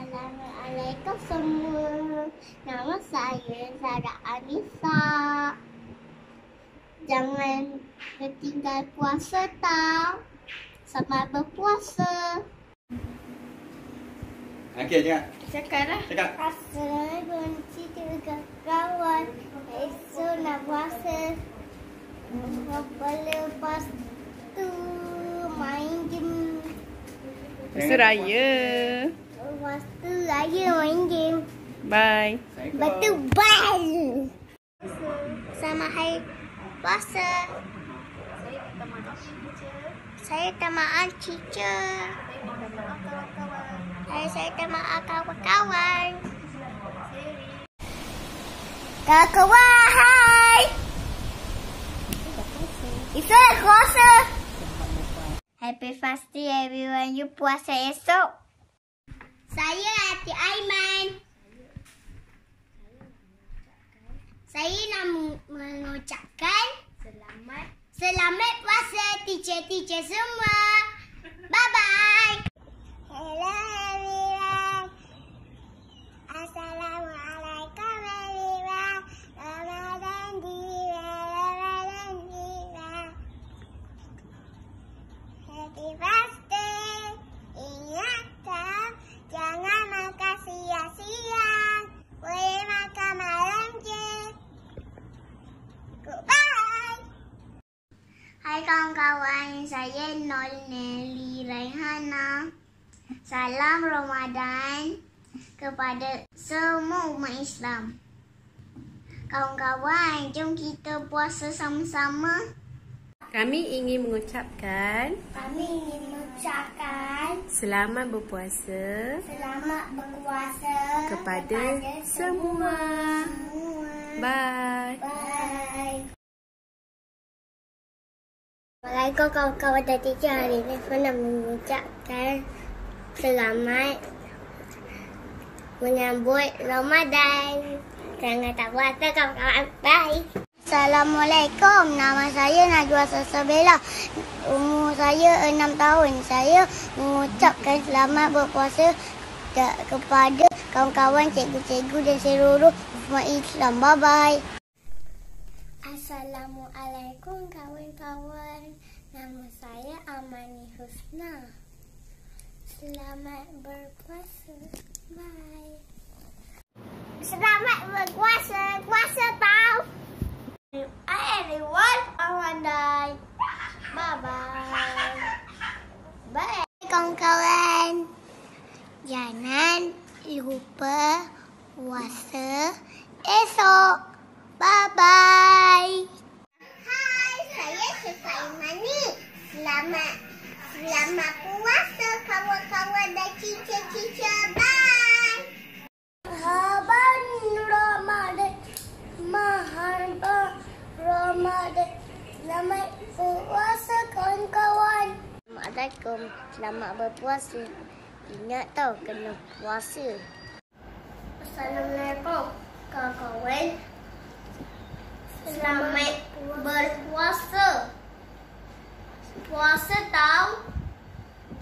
Assalamualaikum semua. Nama saya Zara Anissa. Jangan tertinggal puasa tau. Selamat berpuasa. Okey, cakap. Cakap lah. Cakap. Assalamualaikum cerita kawan. Esok nak puasa. Lepas tu main game. Lepas raya main game. Bye. Lepas tu bye. Sama hari puasa. Saya tak maaf teacher. Saya saya tak maaf kawan-kawan. Kawan, hai. Itu dah kuasa. Happy fasting everyone. You puasa esok. Saya Ati Aiman. Saya nak mengucapkan selamat selamat puasa teacher-teacher semua. Bye bye. Hello everyone. Assalamualaikum everyone. Ramadan tiba, Ramadan tiba. Happy fasting. Ingat tak, jangan makan siang-siang. Boleh makan malam je. Goodbye. Kawan-kawan, saya Nol Nelly Raihana. Salam Ramadan kepada semua umat Islam. Kawan-kawan, jom kita puasa sama-sama. Kami ingin mengucapkan Kami ingin mengucapkan selamat berpuasa selamat berpuasa kepada semua. semua. Bye. Bye. Assalamualaikum kawan-kawan dan teacher hari ini saya nak mengucapkan selamat menyambut Ramadan. Jangan tak puasa kawan-kawan. Bye. Assalamualaikum. Nama saya Najwa Sasabela. Umur saya 6 tahun. Saya mengucapkan selamat berpuasa ke- kepada kawan-kawan, cikgu-cikgu dan seluruh umat Islam. Bye-bye. Assalamualaikum kawan-kawan. Nama saya Amani Husna. Selamat berpuasa. Bye. Selamat berpuasa. Puasa tau. Everyone. Ramadan. Bye-bye. Bye. Kawan-kawan. Jangan lupa puasa esok. Bye-bye. Hai, saya Sufaimani. Selamat selamat puasa kawan-kawan dan cica-cica. Bye. Haban Ramadan. Maharba Ramadan. Selamat berpuasa kawan-kawan. Assalamualaikum. Selamat berpuasa. Ingat tau kena puasa. Assalamualaikum kawan-kawan. Selamat berpuasa. Puasa tau.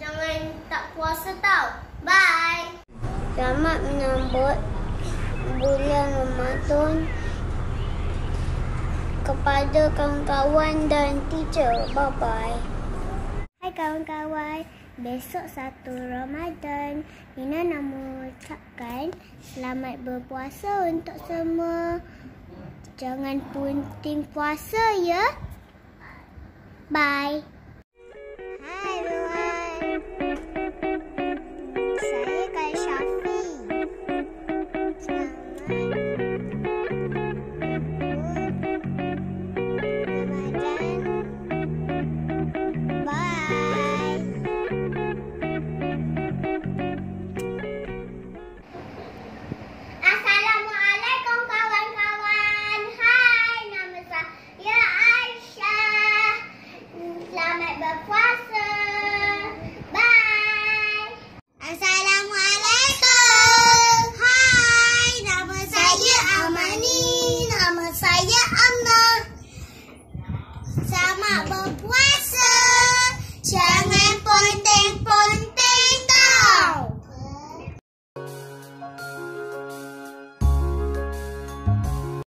Jangan tak puasa tau. Bye. Selamat menyambut bulan Ramadan kepada kawan-kawan dan teacher. Bye-bye. Hai kawan-kawan. Besok satu Ramadan. Nina nak mengucapkan selamat berpuasa untuk semua. Jangan punting puasa ya. Bye.